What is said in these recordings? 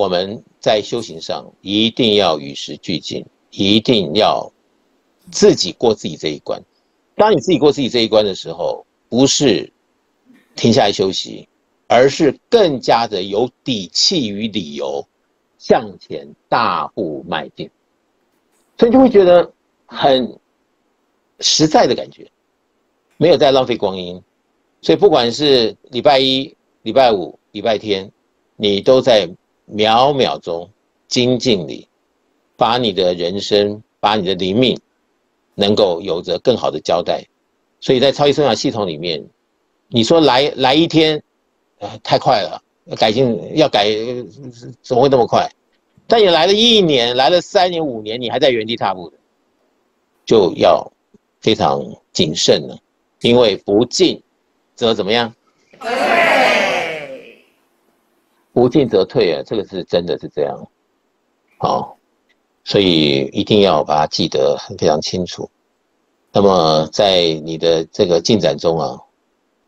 我们在修行上一定要与时俱进，一定要自己过自己这一关。当你自己过自己这一关的时候，不是停下来休息，而是更加的有底气与理由向前大步迈进，所以就会觉得很实在的感觉，没有在浪费光阴。所以不管是礼拜一、礼拜五、礼拜天，你都在秒秒钟精进里，把你的人生、把你的灵命，能够有着更好的交代。所以在超级生涯系统里面，你说来来一天，呃，太快了，改进要改，怎么会那么快？但你来了一年，来了三年、五年，你还在原地踏步的，就要非常谨慎了，因为不进则怎么样？不进则退啊，这个是真的是这样，好，所以一定要把它记得非常清楚。那么在你的这个进展中啊，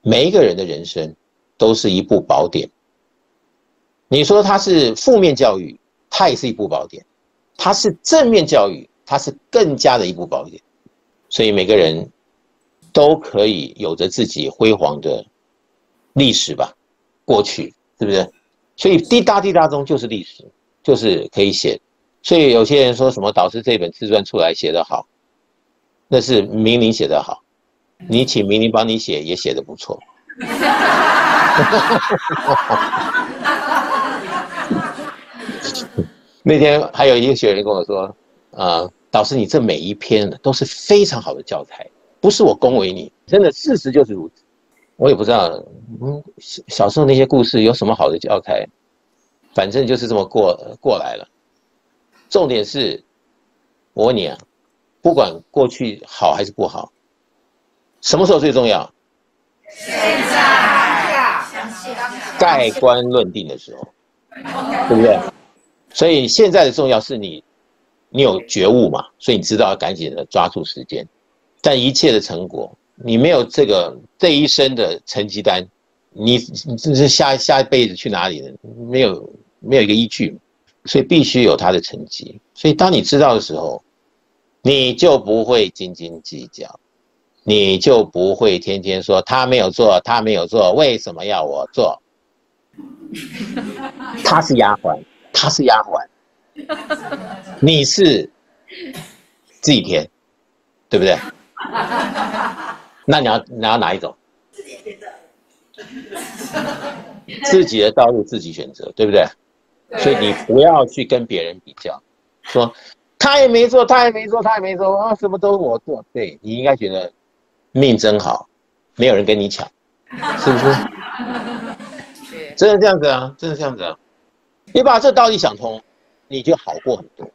每一个人的人生都是一部宝典。你说它是负面教育，它也是一部宝典；它是正面教育，它是更加的一部宝典。所以每个人都可以有着自己辉煌的历史吧，过去是不是？所以滴答滴答中就是历史，就是可以写。所以有些人说什么导师这本自传出来写得好。那是明玲写得好，你请明玲帮你写也写得不错。那天还有一个学员跟我说：“啊，导师，你这每一篇都是非常好的教材，不是我恭维你，真的事实就是如此。”我也不知道，嗯，小时候那些故事有什么好的教材，反正就是这么过过来了。重点是，我问你啊。不管过去好还是不好，什么时候最重要？现在，盖棺论定的时候，对不对？所以现在的重要是你，你有觉悟嘛？所以你知道要赶紧的抓住时间。但一切的成果，你没有这个这一生的成绩单，你你这是下下一辈子去哪里呢？没有没有一个依据，所以必须有他的成绩。所以当你知道的时候。你就不会斤斤计较，你就不会天天说他没有做，他没有做，为什么要我做？他是丫鬟，他是丫鬟，你是自己填，对不对？那你要你要哪一种？自己选择，自己的道路自己选择，对不对？所以你不要去跟别人比较，说。他也没做，他也没做，他也没做啊！什么都我做，对你应该觉得命真好，没有人跟你抢，是不是？真的这样子啊，真的这样子啊！你把这道理想通，你就好过很多。